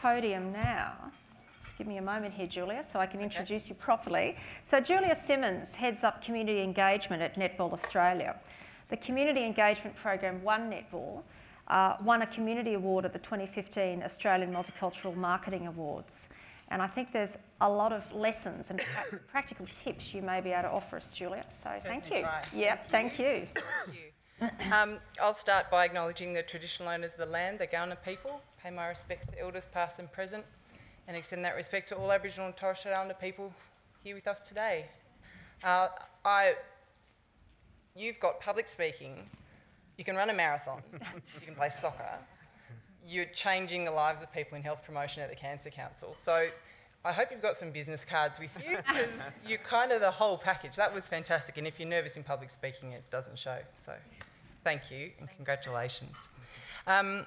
podium now. Just give me a moment here, Julia, so I can introduce you properly. So Julia Symons heads up community engagement at Netball Australia. The community engagement program One Netball, uh, won a community award at the 2015 Australian Multicultural Marketing Awards. And I think there's a lot of lessons and perhaps practical tips you may be able to offer us, Julia. So Certainly thank you. try. Yep, thank you. Thank you. Um, I'll start by acknowledging the traditional owners of the land, the Kaurna people, pay my respects to elders past and present, and extend that respect to all Aboriginal and Torres Strait Islander people here with us today. Uh, I, you've got public speaking, you can run a marathon, you can play soccer, you're changing the lives of people in health promotion at the Cancer Council. So I hope you've got some business cards with you because you're kind of the whole package. That was fantastic. And if you're nervous in public speaking, it doesn't show. So thank you and congratulations. Um,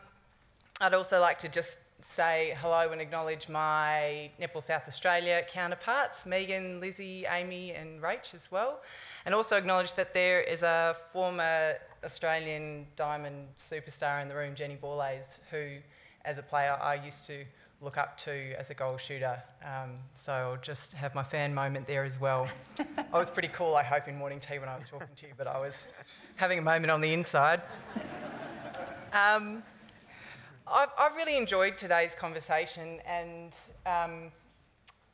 I'd also like to just say hello and acknowledge my Netball South Australia counterparts, Megan, Lizzie, Amy, and Rach as well. And also acknowledge that there is a former Australian diamond superstar in the room, Jenny Borlase, who, as a player, I used to look up to as a goal shooter. Um, so I'll just have my fan moment there as well. I was pretty cool, I hope, in morning tea when I was talking to you, but I was having a moment on the inside. Um, I've, I've really enjoyed today's conversation, and um,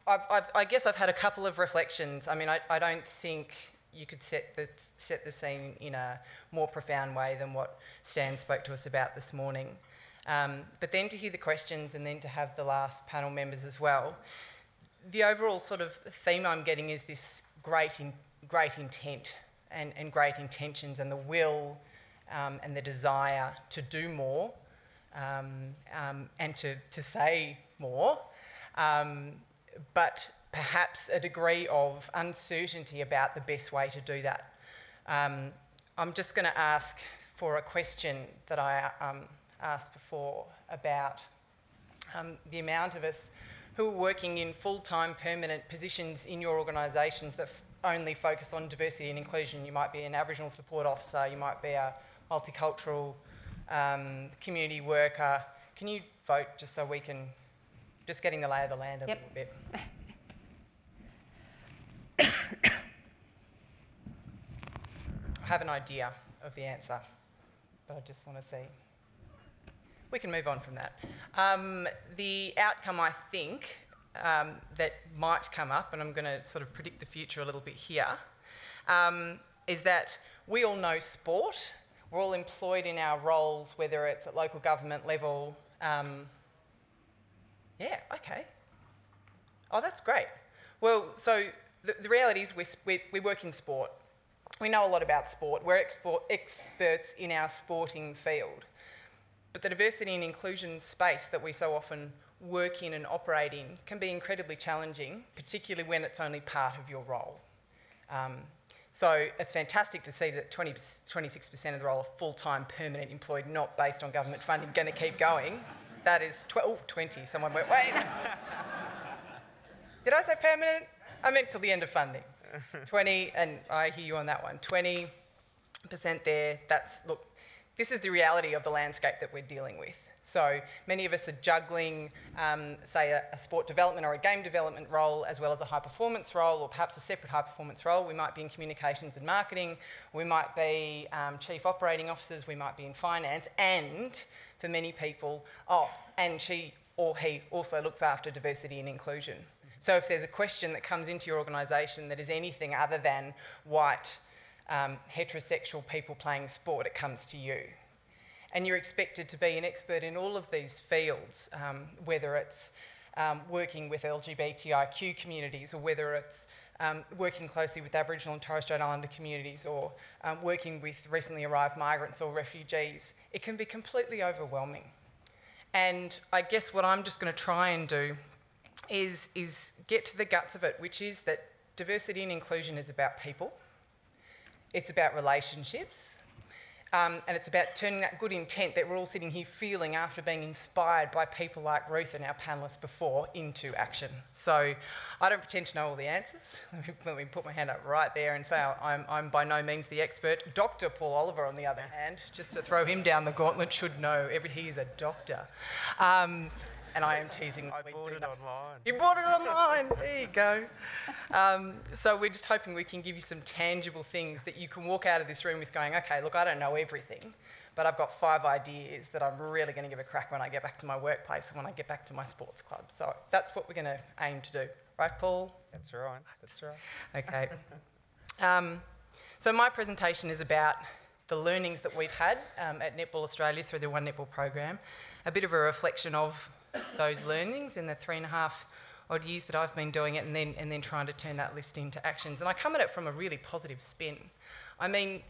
I've, I've, I guess I've had a couple of reflections. I mean, I, I don't think you could set the, set the scene in a more profound way than what Stan spoke to us about this morning. Um, but then to hear the questions and then to have the last panel members as well, the overall sort of theme I'm getting is this great, in, great intent and, and great intentions and the will um, and the desire to do more and to, to say more, um, but perhaps a degree of uncertainty about the best way to do that. Um, I'm just going to ask for a question that I um, asked before about um, the amount of us who are working in full-time permanent positions in your organisations that only focus on diversity and inclusion. You might be an Aboriginal support officer, you might be a multicultural um, community worker. Can you vote just so we can, just getting the lay of the land a Yep. little bit? I have an idea of the answer, but I just want to see. We can move on from that. Um, the outcome, I think, um, that might come up, and I'm going to sort of predict the future a little bit here, um, is that we all know sport. We're all employed in our roles, whether it's at local government level. Um, yeah, okay. Oh, that's great. Well, so the, the reality is we, we, work in sport. We know a lot about sport. We're export, experts in our sporting field. But the diversity and inclusion space that we so often work in and operate in can be incredibly challenging, particularly when it's only part of your role. Um, so it's fantastic to see that 20, 26% of the role of full-time permanent employed, not based on government funding, going to keep going. That is tw- oh, 20. Someone went, wait. Did I say permanent? I meant till the end of funding. 20, and I hear you on that one. 20% there, that's, look, this is the reality of the landscape that we're dealing with. So many of us are juggling, um, say, a, a, sport development or a game development role, as well as a high performance role, or perhaps a separate high performance role. We might be in communications and marketing, we might be um, chief operating officers, we might be in finance, and for many people, oh, and she or he also looks after diversity and inclusion. So if there's a question that comes into your organisation that is anything other than white, um, heterosexual people playing sport, it comes to you. And you're expected to be an expert in all of these fields, um, whether it's um, working with LGBTIQ communities or whether it's um, working closely with Aboriginal and Torres Strait Islander communities or um, working with recently arrived migrants or refugees. It can be completely overwhelming. And I guess what I'm just going to try and do is, is get to the guts of it, which is that diversity and inclusion is about people, it's about relationships, um, and it's about turning that good intent that we're all sitting here feeling after being inspired by people like Ruth and our panellists before into action. So I don't pretend to know all the answers. Let me put my hand up right there and say I'm, I'm by no means the expert. Dr. Paul Oliver, on the other hand, just to throw him down the gauntlet, should know every, he is a doctor. Um, and I am teasing. I we bought it not- online. You bought it online. There you go. Um, so we're just hoping we can give you some tangible things that you can walk out of this room with going, okay, look, I don't know everything, but I've got five ideas that I'm really going to give a crack when I get back to my workplace and when I get back to my sports club. So that's what we're going to aim to do. Right, Paul? That's right. That's right. Okay. Um, so my presentation is about the learnings that we've had um, at Netball Australia through the One Netball program, a bit of a reflection of those learnings in the three and a half odd years that I've been doing it, and then and then trying to turn that list into actions. And I come at it from a really positive spin. I mean,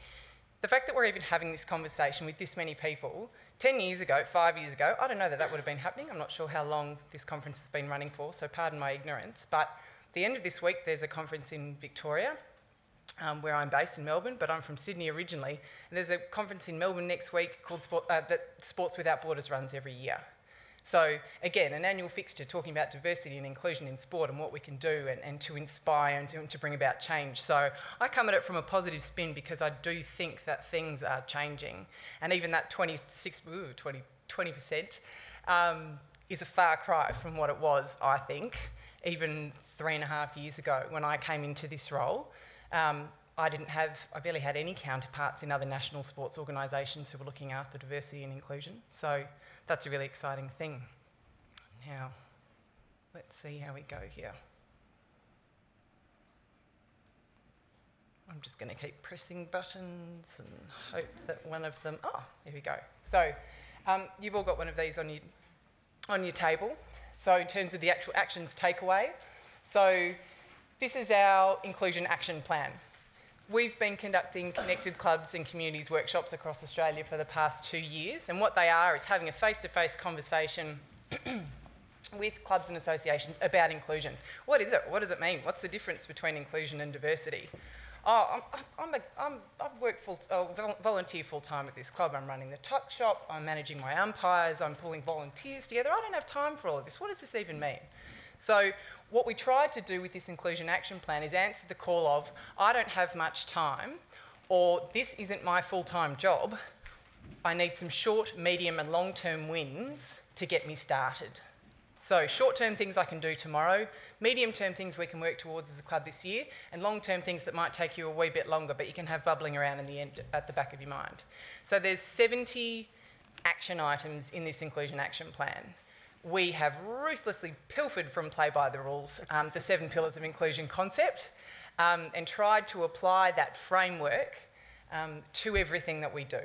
the fact that we're even having this conversation with this many people 10 years ago, five years ago, I don't know that that would have been happening. I'm not sure how long this conference has been running for, so pardon my ignorance. But the end of this week, there's a conference in Victoria, um, where I'm based in Melbourne, but I'm from Sydney originally. And there's a conference in Melbourne next week called Sport, uh, that Sports Without Borders runs every year. So again, an annual fixture talking about diversity and inclusion in sport and what we can do and, and to inspire and to, and to bring about change. So I come at it from a positive spin because I do think that things are changing. And even that 26, ooh, 20, 20% um, is a far cry from what it was, I think, even three and a half years ago when I came into this role. Um, I didn't have, I barely had any counterparts in other national sports organisations who were looking after diversity and inclusion. So that's a really exciting thing. Now, let's see how we go here. I'm just going to keep pressing buttons and hope that one of them. Oh, there we go. So, um, you've all got one of these on your on your table. So, in terms of the actual actions takeaway, so this is our inclusion action plan. We've been conducting connected clubs and communities workshops across Australia for the past two years, and what they are is having a face to face conversation with clubs and associations about inclusion. What is it? What does it mean? What's the difference between inclusion and diversity? Oh, I'm, I'm a, I work full, oh, vol- volunteer full time at this club. I'm running the tuck shop. I'm managing my umpires. I'm pulling volunteers together. I don't have time for all of this. What does this even mean? So, what we tried to do with this inclusion action plan is answer the call of I don't have much time, or this isn't my full time job. I need some short, medium, and long term wins to get me started. So, short term things I can do tomorrow, medium term things we can work towards as a club this year, and long term things that might take you a wee bit longer, but you can have bubbling around in the end at the back of your mind. So, there's 70 action items in this inclusion action plan. We have ruthlessly pilfered from play by the rules, um, the seven pillars of inclusion concept, um, and tried to apply that framework um, to everything that we do.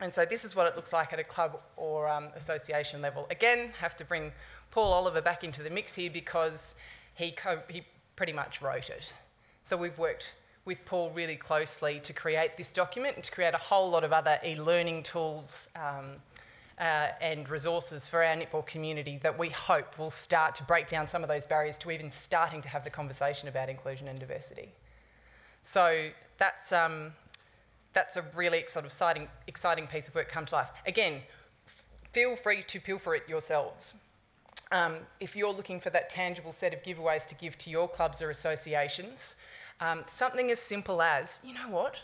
And so this is what it looks like at a club or um, association level. Again, have to bring Paul Oliver back into the mix here because he, he pretty much wrote it. So we've worked with Paul really closely to create this document and to create a whole lot of other e-learning tools um, uh, and resources for our netball community that we hope will start to break down some of those barriers to even starting to have the conversation about inclusion and diversity. So that's um, that's a really sort of exciting, exciting piece of work come to life. Again, feel free to pilfer it yourselves. Um, if you're looking for that tangible set of giveaways to give to your clubs or associations, um, something as simple as, you know what,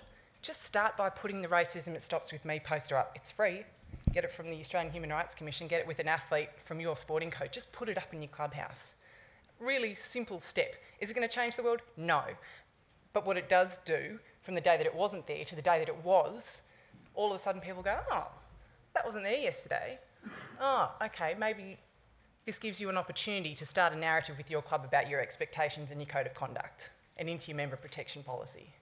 just start by putting the Racism It Stops With Me poster up. It's free. Get it from the Australian Human Rights Commission, get it with an athlete from your sporting coach. Just put it up in your clubhouse. Really simple step. Is it going to change the world? No. But what it does do, from the day that it wasn't there to the day that it was, all of a sudden people go, oh, that wasn't there yesterday. Oh, okay, maybe this gives you an opportunity to start a narrative with your club about your expectations and your code of conduct and into your member protection policy.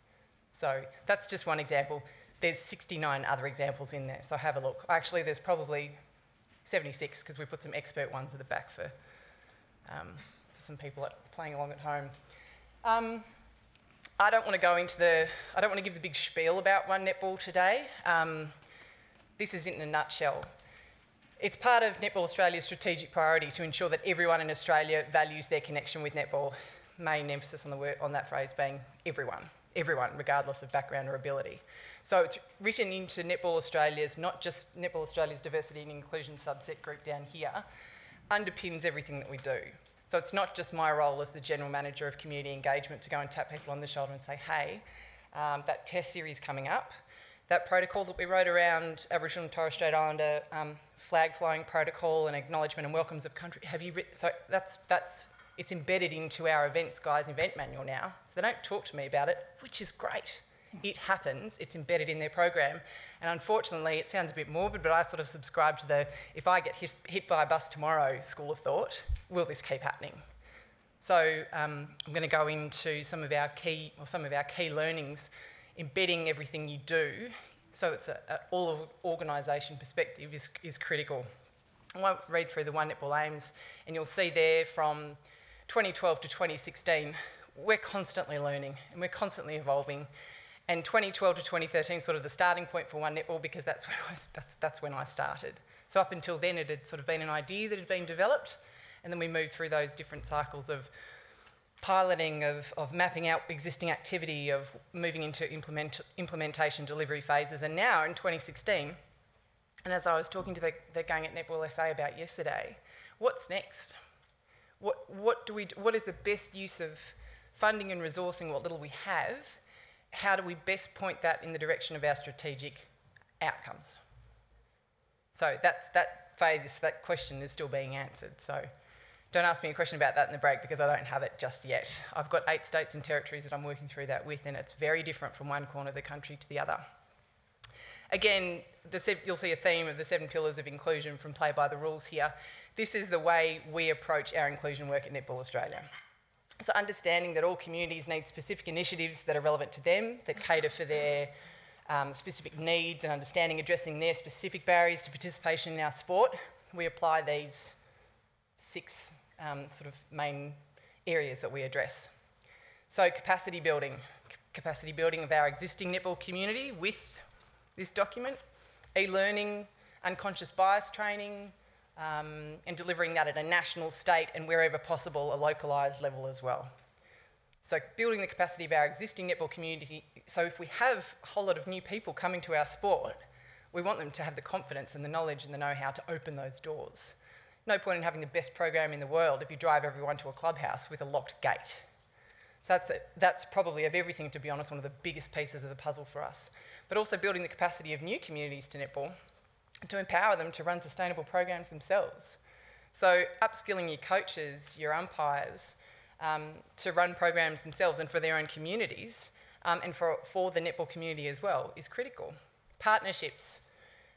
So that's just one example. There's 69 other examples in there, so have a look. Actually, there's probably 76 because we put some expert ones at the back for, um, for some people at, playing along at home. Um, I don't want to go into the, I don't want to give the big spiel about One Netball today. Um, this is in a nutshell. It's part of Netball Australia's strategic priority to ensure that everyone in Australia values their connection with netball. Main emphasis on the word on that phrase being everyone, everyone, regardless of background or ability. So it's written into Netball Australia's, not just Netball Australia's diversity and inclusion subset group down here, underpins everything that we do. So it's not just my role as the general manager of community engagement to go and tap people on the shoulder and say, hey, um, that test series coming up, that protocol that we wrote around Aboriginal and Torres Strait Islander um, flag flying protocol and acknowledgement and welcomes of country. Have you written? So that's that's it's embedded into our events guys event manual now. So they don't talk to me about it, which is great. It happens. It's embedded in their program, and unfortunately, it sounds a bit morbid, but I sort of subscribe to the if I get hit, hit by a bus tomorrow school of thought. Will this keep happening? So um, I'm going to go into some of our key or some of our key learnings embedding everything you do so it's a, all of organisation perspective is, is critical. I won't read through the One Netball aims, and you'll see there from 2012 to 2016, we're constantly learning and we're constantly evolving. And 2012 to 2013 sort of the starting point for One Netball because that's when I, that's, that's when I started. So up until then, it had sort of been an idea that had been developed, and then we moved through those different cycles of piloting, of, of mapping out existing activity, of moving into implement, implementation delivery phases. And now in 2016, and as I was talking to the, the gang at Netball SA about yesterday, what's next? What, what, do we, what is the best use of funding and resourcing what little we have? How do we best point that in the direction of our strategic outcomes? So that's, that phase, that question is still being answered. So don't ask me a question about that in the break because I don't have it just yet. I've got eight states and territories that I'm working through that with, and it's very different from one corner of the country to the other. Again, the, you'll see a theme of the seven pillars of inclusion from Play by the Rules here. This is the way we approach our inclusion work at Netball Australia. So, understanding that all communities need specific initiatives that are relevant to them, that cater for their um, specific needs, and understanding addressing their specific barriers to participation in our sport, we apply these six um, sort of main areas that we address. So capacity building, C capacity building of our existing netball community with this document, e-learning, unconscious bias training, um, and delivering that at a national, state, and wherever possible, a localised level as well. So building the capacity of our existing netball community, so if we have a whole lot of new people coming to our sport, we want them to have the confidence and the knowledge and the know-how to open those doors no point in having the best program in the world if you drive everyone to a clubhouse with a locked gate. So that's, that's probably, of everything, to be honest, one of the biggest pieces of the puzzle for us. But also building the capacity of new communities to netball to empower them to run sustainable programs themselves. So upskilling your coaches, your umpires, um, to run programs themselves and for their own communities, um, and for, for the netball community as well, is critical. Partnerships,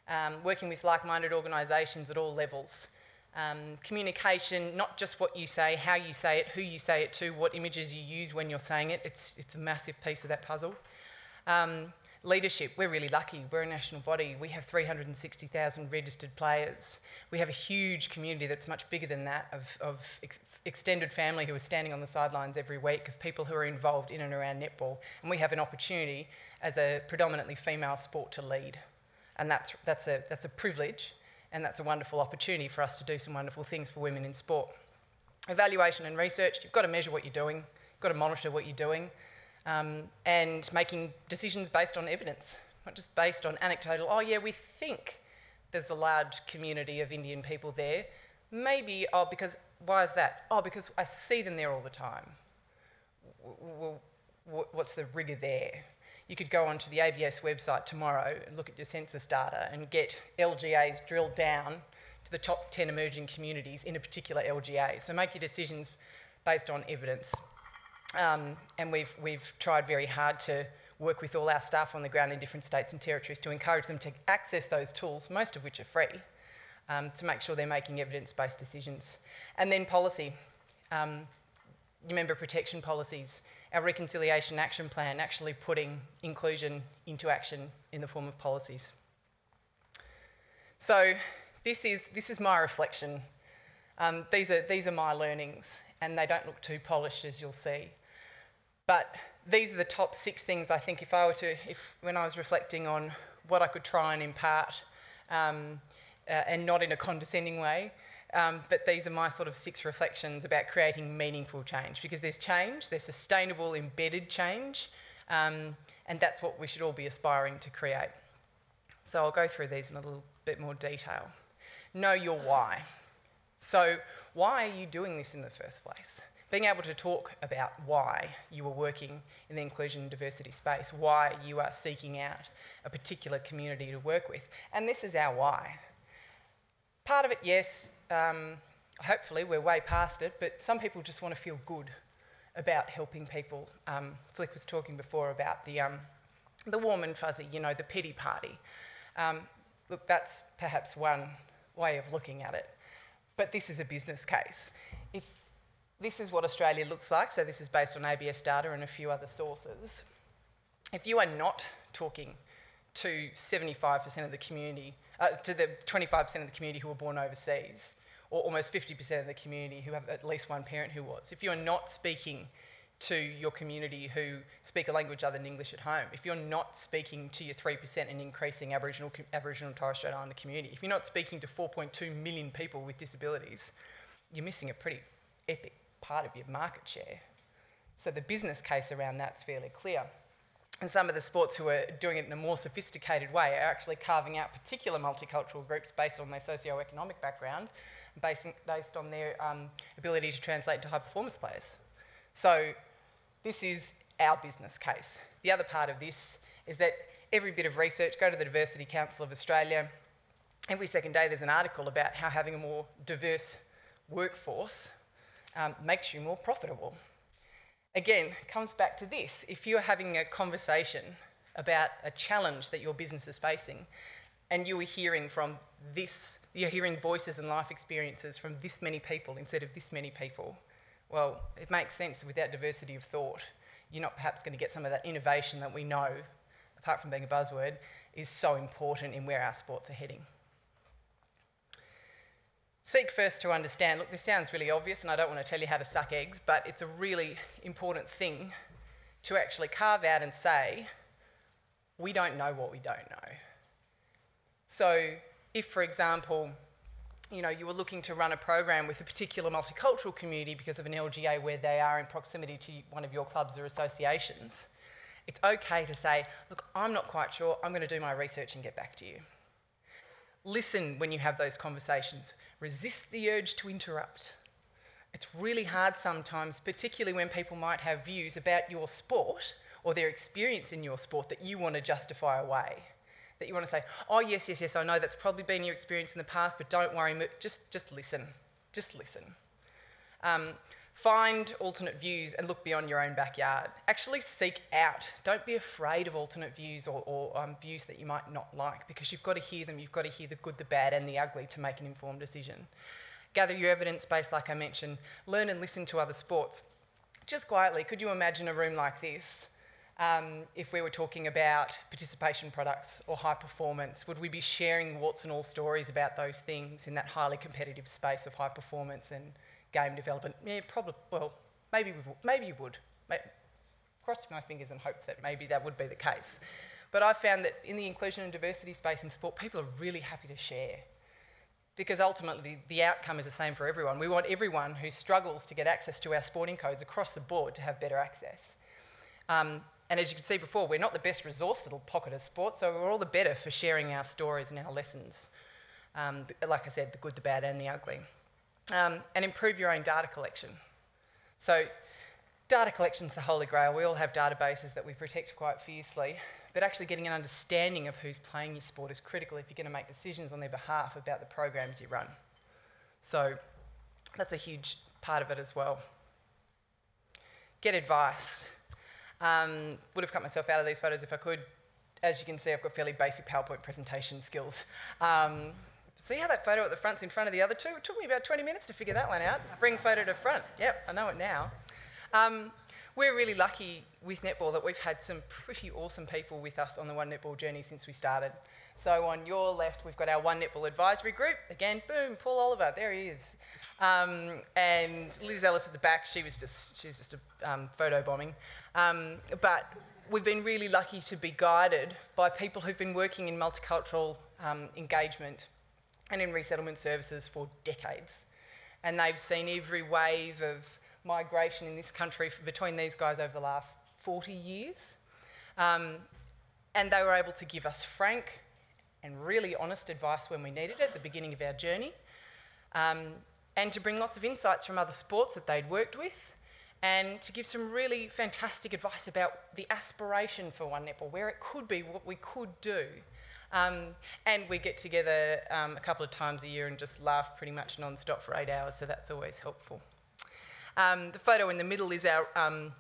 um, working with like-minded organisations at all levels, um, communication, not just what you say, how you say it, who you say it to, what images you use when you're saying it. It's, it's a massive piece of that puzzle. Um, leadership, we're really lucky. We're a national body. We have 360,000 registered players. We have a huge community that's much bigger than that of, of ex extended family who are standing on the sidelines every week, of people who are involved in and around netball. And we have an opportunity as a predominantly female sport to lead. And that's, that's, a, that's a privilege and that's a wonderful opportunity for us to do some wonderful things for women in sport. Evaluation and research, you've got to measure what you're doing, you've got to monitor what you're doing, um, and making decisions based on evidence, not just based on anecdotal, oh yeah, we think there's a large community of Indian people there. Maybe, oh, because, why is that? Oh, because I see them there all the time. Well, what's the rigour there? you could go onto the ABS website tomorrow and look at your census data and get LGAs drilled down to the top 10 emerging communities in a particular LGA. So make your decisions based on evidence. Um, and we've, we've tried very hard to work with all our staff on the ground in different states and territories to encourage them to access those tools, most of which are free, um, to make sure they're making evidence-based decisions. And then policy. Um, member protection policies our reconciliation action plan actually putting inclusion into action in the form of policies. So this is, this is my reflection. Um, these, are, these are my learnings, and they don't look too polished, as you'll see. But these are the top six things I think if I were to, if when I was reflecting on what I could try and impart, um, uh, and not in a condescending way, um, but these are my sort of six reflections about creating meaningful change because there's change, there's sustainable embedded change, um, and that's what we should all be aspiring to create. So I'll go through these in a little bit more detail. Know your why. So, why are you doing this in the first place? being able to talk about why you are working in the inclusion and diversity space, why you are seeking out a particular community to work with. And this is our why. Part of it, yes, um, hopefully we're way past it, but some people just want to feel good about helping people. Um, Flick was talking before about the, um, the warm and fuzzy, you know, the pity party. Um, look, that's perhaps one way of looking at it. But this is a business case. If this is what Australia looks like, so this is based on ABS data and a few other sources. If you are not talking to 75% of the community, uh, to the 25% of the community who were born overseas, or almost 50% of the community who have at least one parent who was, if you're not speaking to your community who speak a language other than English at home, if you're not speaking to your 3% and increasing Aboriginal, Aboriginal and Torres Strait Islander community, if you're not speaking to 4.2 million people with disabilities, you're missing a pretty epic part of your market share. So the business case around that's fairly clear. And some of the sports who are doing it in a more sophisticated way are actually carving out particular multicultural groups based on their socio-economic background, based, based on their um, ability to translate into high performance players. So this is our business case. The other part of this is that every bit of research, go to the Diversity Council of Australia, every second day there's an article about how having a more diverse workforce um, makes you more profitable. Again, comes back to this. If you're having a conversation about a challenge that your business is facing, and you are hearing from this, you're hearing voices and life experiences from this many people instead of this many people, well, it makes sense that without diversity of thought, you're not perhaps going to get some of that innovation that we know, apart from being a buzzword, is so important in where our sports are heading. Seek first to understand. Look, this sounds really obvious, and I don't want to tell you how to suck eggs, but it's a really important thing to actually carve out and say, we don't know what we don't know. So, if, for example, you know, you were looking to run a program with a particular multicultural community because of an LGA where they are in proximity to one of your clubs or associations, it's okay to say, look, I'm not quite sure, I'm going to do my research and get back to you. Listen when you have those conversations. Resist the urge to interrupt. It's really hard sometimes, particularly when people might have views about your sport or their experience in your sport that you want to justify away. That you want to say, oh, yes, yes, yes, I know that's probably been your experience in the past, but don't worry, just, just listen. Just listen. Um, Find alternate views and look beyond your own backyard. Actually seek out. Don't be afraid of alternate views or, or um, views that you might not like because you've got to hear them. You've got to hear the good, the bad, and the ugly to make an informed decision. Gather your evidence base, like I mentioned. Learn and listen to other sports. Just quietly, could you imagine a room like this um, if we were talking about participation products or high performance? Would we be sharing warts and all stories about those things in that highly competitive space of high performance and game development. Yeah, probably, well, maybe, we, maybe you would. Maybe, cross my fingers and hope that maybe that would be the case. But I've found that in the inclusion and diversity space in sport, people are really happy to share. Because ultimately, the outcome is the same for everyone. We want everyone who struggles to get access to our sporting codes across the board to have better access. Um, and as you can see before, we're not the best resourced little pocket of sport, so we're all the better for sharing our stories and our lessons. Um, like I said, the good, the bad, and the ugly um, and improve your own data collection. So data collection is the holy grail. We all have databases that we protect quite fiercely, but actually getting an understanding of who's playing your sport is critical if you're going to make decisions on their behalf about the programs you run. So that's a huge part of it as well. Get advice. Um, would have cut myself out of these photos if I could. As you can see, I've got fairly basic PowerPoint presentation skills. Um, See how that photo at the front's in front of the other two? It took me about 20 minutes to figure that one out. Bring photo to front. Yep, I know it now. Um, we're really lucky with netball that we've had some pretty awesome people with us on the One Netball journey since we started. So on your left, we've got our One Netball advisory group. Again, boom, Paul Oliver, there he is. Um, and Liz Ellis at the back, she was just, she's just a um, photo bombing. Um, but we've been really lucky to be guided by people who've been working in multicultural um, engagement and in resettlement services for decades. And they've seen every wave of migration in this country between these guys over the last 40 years. Um, and they were able to give us frank and really honest advice when we needed it at the beginning of our journey, um, and to bring lots of insights from other sports that they'd worked with, and to give some really fantastic advice about the aspiration for One Netball, where it could be, what we could do. Um, and we get together um, a couple of times a year and just laugh pretty much non-stop for eight hours, so that's always helpful. Um, the photo in the middle is our, um,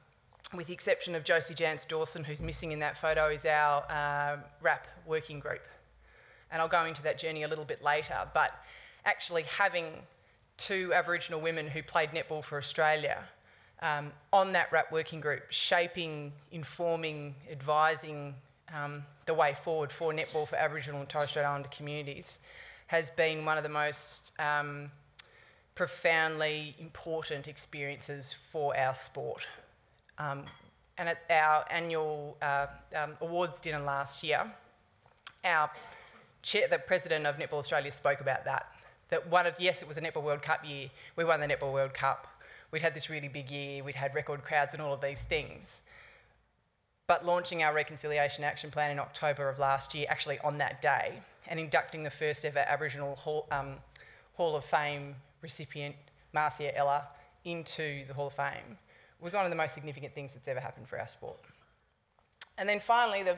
with the exception of Josie Janz-Dawson, who's missing in that photo, is our uh, RAP working group. And I'll go into that journey a little bit later, but actually having two Aboriginal women who played netball for Australia um, on that RAP working group, shaping, informing, advising um, the way forward for netball for Aboriginal and Torres Strait Islander communities has been one of the most um, profoundly important experiences for our sport. Um, and at our annual uh, um, awards dinner last year, our chair, the president of Netball Australia spoke about that. That one of, yes, it was a Netball World Cup year. We won the Netball World Cup. We'd had this really big year. We'd had record crowds and all of these things. But launching our Reconciliation Action Plan in October of last year, actually on that day, and inducting the first ever Aboriginal Hall, um, Hall of Fame recipient, Marcia Ella, into the Hall of Fame was one of the most significant things that's ever happened for our sport. And then finally, the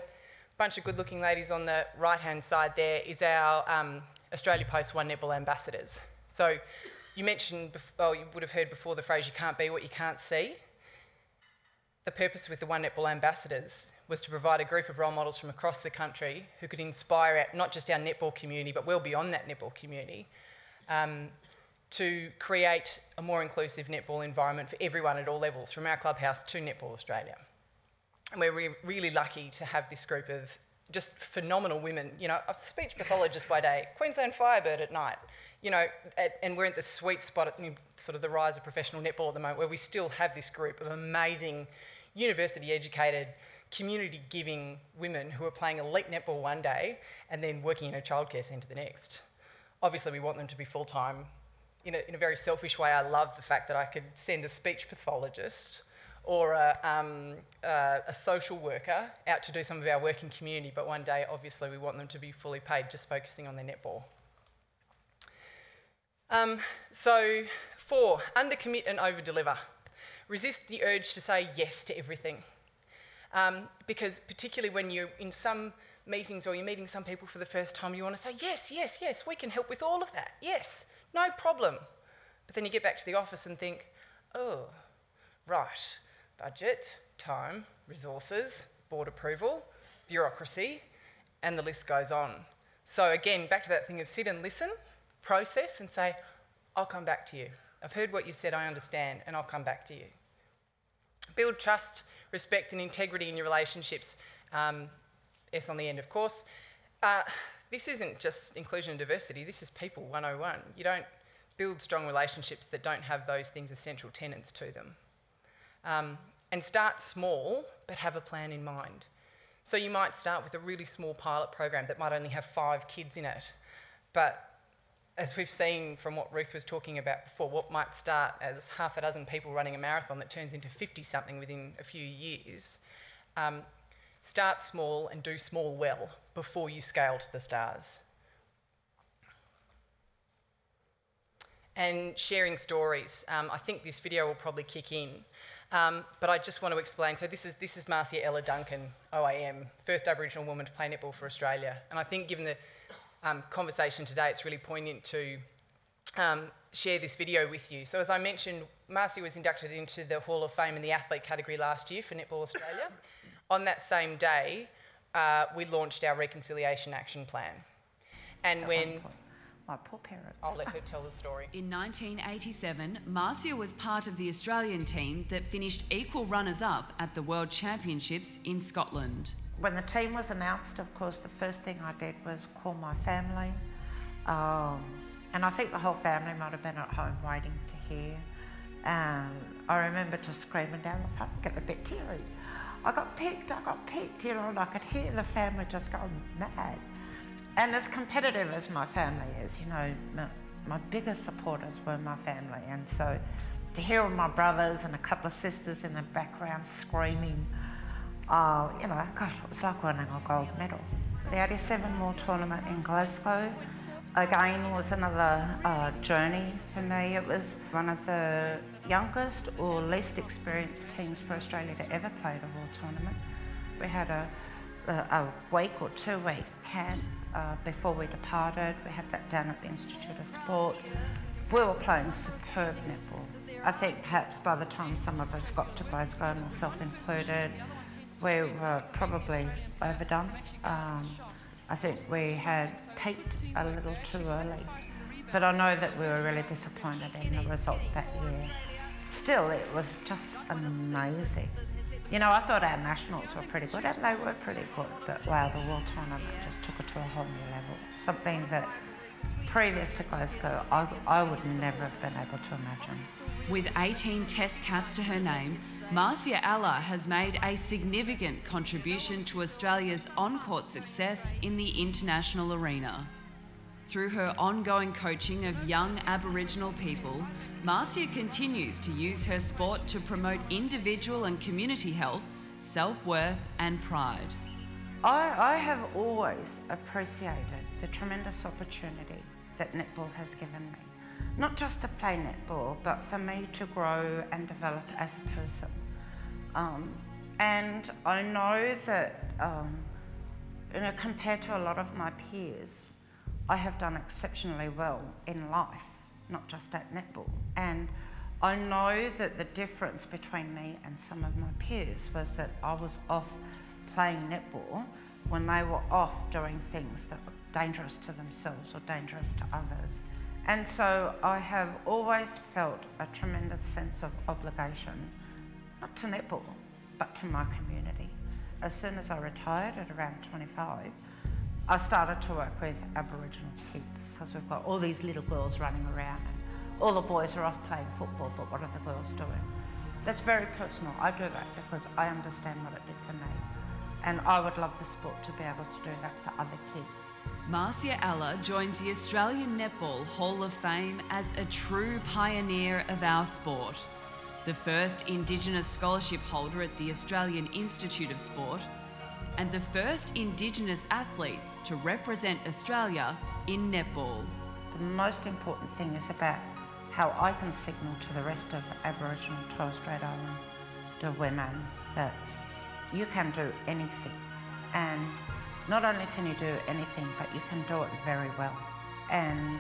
bunch of good looking ladies on the right hand side there is our um, Australia Post One Netball ambassadors. So you mentioned, oh, you would have heard before the phrase, you can't be what you can't see. The purpose with the One Netball Ambassadors was to provide a group of role models from across the country who could inspire not just our netball community, but well beyond that netball community, um, to create a more inclusive netball environment for everyone at all levels, from our clubhouse to Netball Australia. And we're re really lucky to have this group of just phenomenal women, you know, a speech pathologist by day, Queensland Firebird at night, you know, at, and we're at the sweet spot at sort of the rise of professional netball at the moment, where we still have this group of amazing university educated, community giving women who are playing elite netball one day and then working in a childcare centre the next. Obviously, we want them to be full time. In a, in a very selfish way, I love the fact that I could send a speech pathologist or a, um, uh, a, social worker out to do some of our work in community, but one day, obviously, we want them to be fully paid just focusing on their netball. Um, so, four, undercommit and overdeliver. Resist the urge to say yes to everything. Um, because, particularly when you're in some meetings or you're meeting some people for the first time, you want to say, yes, yes, yes, we can help with all of that. Yes, no problem. But then you get back to the office and think, oh, right, budget, time, resources, board approval, bureaucracy, and the list goes on. So, again, back to that thing of sit and listen, process, and say, I'll come back to you. I've heard what you've said, I understand, and I'll come back to you. Build trust, respect, and integrity in your relationships. Um, S on the end, of course. Uh, this isn't just inclusion and diversity, this is people 101. You don't build strong relationships that don't have those things as central tenants to them. Um, and start small, but have a plan in mind. So you might start with a really small pilot program that might only have five kids in it, but as we've seen from what Ruth was talking about before, what might start as half a dozen people running a marathon that turns into 50 something within a few years, um, start small and do small well before you scale to the stars. And sharing stories. Um, I think this video will probably kick in. Um, but I just want to explain. So this is this is Marcia Ella Duncan, OAM, first Aboriginal woman to play netball for Australia. And I think given the um, conversation today, it's really poignant to um, share this video with you. So as I mentioned, Marcia was inducted into the Hall of Fame in the athlete category last year for Netball Australia. On that same day, uh, we launched our Reconciliation Action Plan. And At when... My poor parents. I'll let her tell the story. In 1987, Marcia was part of the Australian team that finished equal runners-up at the World Championships in Scotland when the team was announced, of course, the first thing I did was call my family. Um, and I think the whole family might have been at home waiting to hear. And I remember just screaming down the phone, getting a bit teary. I got picked, I got picked, you know, and I could hear the family just going mad. And as competitive as my family is, you know, my, my biggest supporters were my family. And so to hear all my brothers and a couple of sisters in the background screaming, uh, you know, God, it was like winning a gold medal. The 87 World Tournament in Glasgow again was another uh, journey for me. It was one of the youngest or least experienced teams for Australia to ever play a world tournament. We had a, a, a week or two week camp uh, before we departed. We had that down at the Institute of Sport. We were playing superb netball. I think perhaps by the time some of us got to Glasgow, myself included, we were probably overdone. Um, I think we had peaked a little too early. But I know that we were really disappointed in the result that year. Still, it was just amazing. You know, I thought our nationals were pretty good, and they were pretty good, but wow, the World Tournament just took it to a whole new level. Something that previous to Glasgow, I, I would never have been able to imagine. With 18 test caps to her name, Marcia Ella has made a significant contribution to Australia's on court success in the international arena. Through her ongoing coaching of young Aboriginal people, Marcia continues to use her sport to promote individual and community health, self worth, and pride. I, I have always appreciated the tremendous opportunity that netball has given me. Not just to play netball, but for me to grow and develop as a person. Um, and I know that, um, you know, compared to a lot of my peers, I have done exceptionally well in life, not just at netball. And I know that the difference between me and some of my peers was that I was off playing netball when they were off doing things that were dangerous to themselves or dangerous to others. And so I have always felt a tremendous sense of obligation not to netball, but to my community. As soon as I retired at around 25, I started to work with Aboriginal kids because we've got all these little girls running around and all the boys are off playing football, but what are the girls doing? That's very personal. I do that because I understand what it did for me. And I would love the sport to be able to do that for other kids. Marcia Ella joins the Australian Netball Hall of Fame as a true pioneer of our sport the first Indigenous scholarship holder at the Australian Institute of Sport, and the first Indigenous athlete to represent Australia in netball. The most important thing is about how I can signal to the rest of Aboriginal Torres Strait Islander women that you can do anything. And not only can you do anything, but you can do it very well. And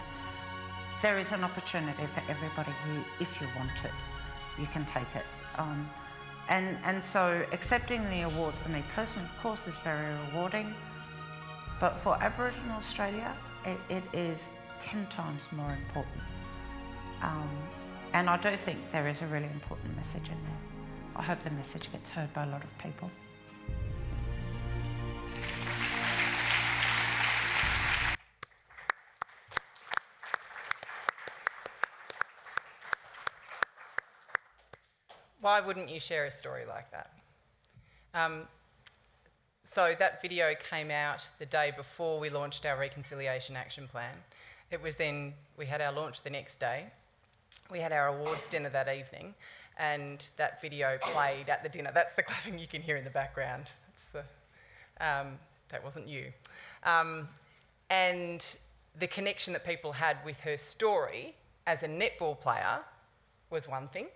there is an opportunity for everybody here if you want it you can take it. Um, and, and so accepting the award for me personally, of course, is very rewarding. But for Aboriginal Australia, it, it is 10 times more important. Um, and I do think there is a really important message in there. I hope the message gets heard by a lot of people. why wouldn't you share a story like that? Um, so that video came out the day before we launched our Reconciliation Action Plan. It was then, we had our launch the next day. We had our awards dinner that evening, and that video played at the dinner. That's the clapping you can hear in the background. That's the, um, that wasn't you. Um, and the connection that people had with her story as a netball player was one thing,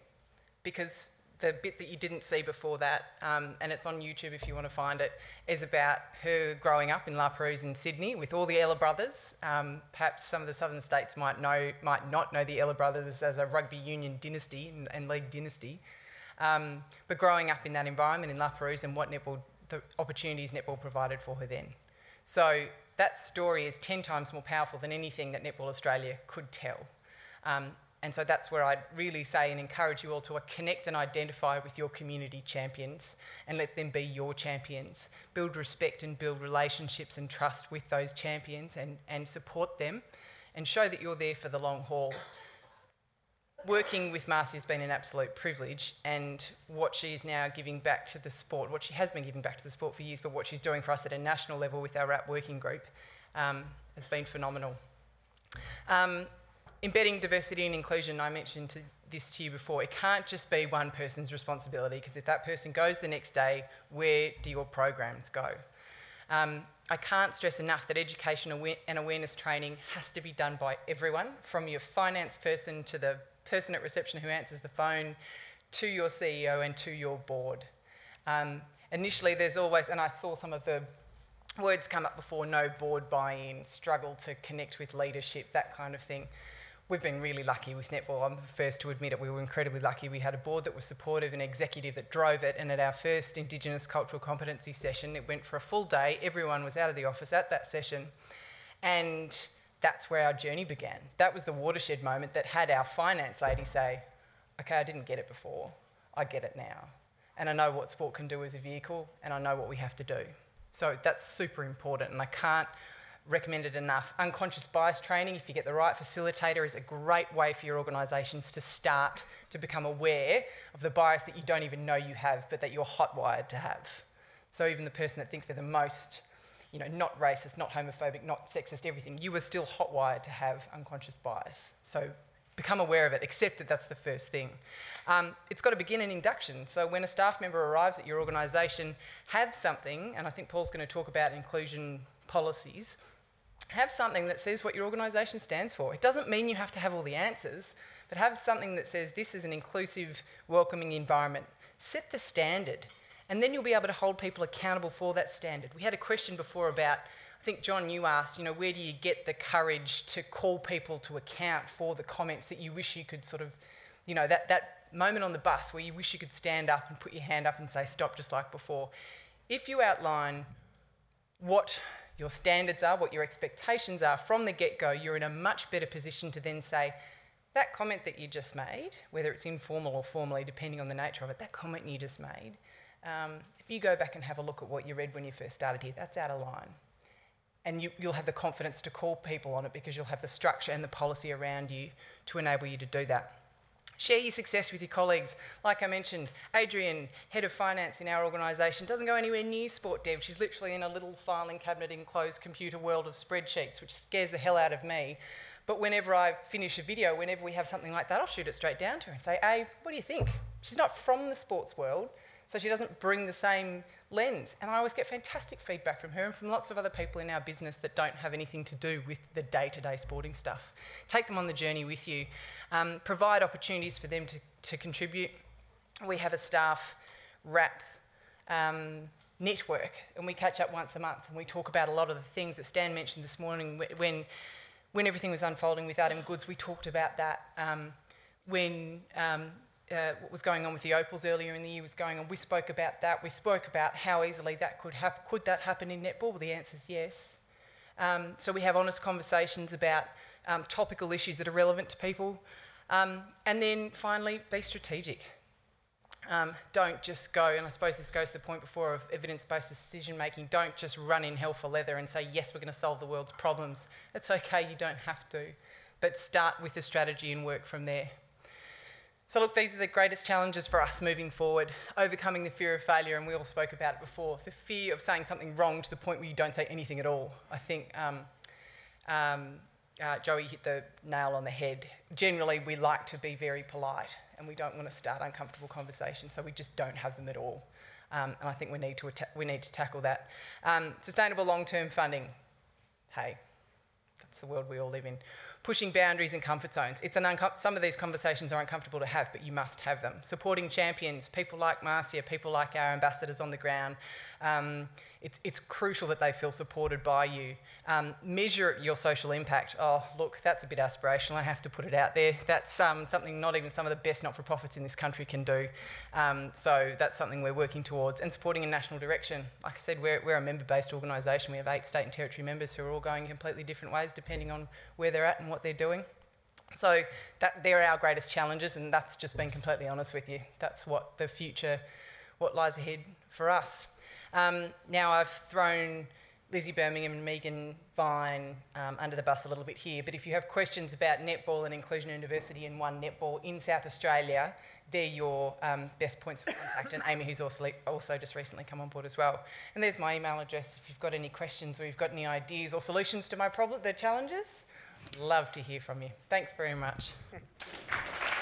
because the bit that you didn't see before that, um, and it's on YouTube if you want to find it, is about her growing up in La Perouse in Sydney with all the Ella brothers. Um, perhaps some of the southern states might know, might not know the Ella brothers as a rugby union dynasty and, and league dynasty. Um, but growing up in that environment in La Perouse and what netball, the opportunities netball provided for her then. So that story is 10 times more powerful than anything that Netball Australia could tell. Um, and so that's where I'd really say and encourage you all to connect and identify with your community champions and let them be your champions. Build respect and build relationships and trust with those champions and, and support them and show that you're there for the long haul. Working with Marcy has been an absolute privilege, and what she is now giving back to the sport, what she has been giving back to the sport for years, but what she's doing for us at a national level with our RAP working group um, has been phenomenal. Um, embedding diversity and inclusion, I mentioned to this to you before, it can't just be one person's responsibility because if that person goes the next day, where do your programs go? Um, I can't stress enough that education and awareness training has to be done by everyone, from your finance person to the person at reception who answers the phone, to your CEO and to your board. Um, initially, there's always, and I saw some of the words come up before no board buy in, struggle to connect with leadership, that kind of thing we've been really lucky with netball. I'm the first to admit it. We were incredibly lucky. We had a board that was supportive, an executive that drove it, and at our first Indigenous cultural competency session, it went for a full day. Everyone was out of the office at that session, and that's where our journey began. That was the watershed moment that had our finance lady say, "Okay, I didn't get it before. I get it now, and I know what sport can do as a vehicle, and I know what we have to do." So that's super important, and I can't recommended enough. Unconscious bias training, if you get the right facilitator, is a great way for your organisations to start to become aware of the bias that you don't even know you have, but that you're hotwired to have. So even the person that thinks they're the most, you know, not racist, not homophobic, not sexist, everything, you are still hotwired to have unconscious bias. So become aware of it, accept that that's the first thing. Um, it's got to begin in induction. So when a staff member arrives at your organisation, have something, and I think Paul's going to talk about inclusion policies, have something that says what your organisation stands for. It doesn't mean you have to have all the answers, but have something that says this is an inclusive, welcoming environment. Set the standard, and then you'll be able to hold people accountable for that standard. We had a question before about, I think, John, you asked, you know, where do you get the courage to call people to account for the comments that you wish you could sort of, you know, that, that moment on the bus where you wish you could stand up and put your hand up and say, stop, just like before. If you outline what your standards are, what your expectations are from the get go, you're in a much better position to then say, that comment that you just made, whether it's informal or formally, depending on the nature of it, that comment you just made, um, if you go back and have a look at what you read when you first started here, that's out of line. And you, will have the confidence to call people on it because you'll have the structure and the policy around you to enable you to do that. Share your success with your colleagues. Like I mentioned, Adrian, head of finance in our organisation, doesn't go anywhere near sport dev. She's literally in a little filing cabinet enclosed computer world of spreadsheets, which scares the hell out of me. But whenever I finish a video, whenever we have something like that, I'll shoot it straight down to her and say, hey, what do you think? She's not from the sports world, so she doesn't bring the same lens. And I always get fantastic feedback from her and from lots of other people in our business that don't have anything to do with the day to day sporting stuff. Take them on the journey with you, um, provide opportunities for them to, to contribute. We have a staff wrap um, network and we catch up once a month and we talk about a lot of the things that Stan mentioned this morning when, when everything was unfolding with Adam Goodes we talked about that. Um, when um, uh, what was going on with the Opals earlier in the year was going on. We spoke about that. We spoke about how easily that could happen. Could that happen in netball? Well, the answer is yes. Um, so we have honest conversations about um, topical issues that are relevant to people. Um, and then finally, be strategic. Um, don't just go, and I suppose this goes to the point before of evidence-based decision making, don't just run in hell for leather and say, yes, we're going to solve the world's problems. It's okay, you don't have to. But start with a strategy and work from there. So, look, these are the greatest challenges for us moving forward overcoming the fear of failure, and we all spoke about it before the fear of saying something wrong to the point where you don't say anything at all. I think um, um, uh, Joey hit the nail on the head. Generally, we like to be very polite and we don't want to start uncomfortable conversations, so we just don't have them at all. Um, and I think we need to, we need to tackle that. Um, sustainable long term funding. Hey, that's the world we all live in pushing boundaries and comfort zones. It's an some of these conversations are uncomfortable to have, but you must have them. Supporting champions, people like Marcia, people like our ambassadors on the ground. Um, it's, it's crucial that they feel supported by you. Um, measure your social impact. Oh, look, that's a bit aspirational. I have to put it out there. That's um, something not even some of the best not-for-profits in this country can do. Um, so that's something we're working towards. And supporting a national direction. Like I said, we're, we're a member-based organisation. We have eight state and territory members who are all going completely different ways depending on where they're at and what they're doing. So that, they're our greatest challenges, and that's just being completely honest with you. That's what the future, what lies ahead for us. Um, now I've thrown Lizzie Birmingham and Megan Vine um, under the bus a little bit here, but if you have questions about netball and inclusion and diversity in one netball in South Australia, they're your um, best points of contact. and Amy, who's also, also just recently come on board as well. And there's my email address if you've got any questions or you've got any ideas or solutions to my problem, the challenges. Love to hear from you. Thanks very much.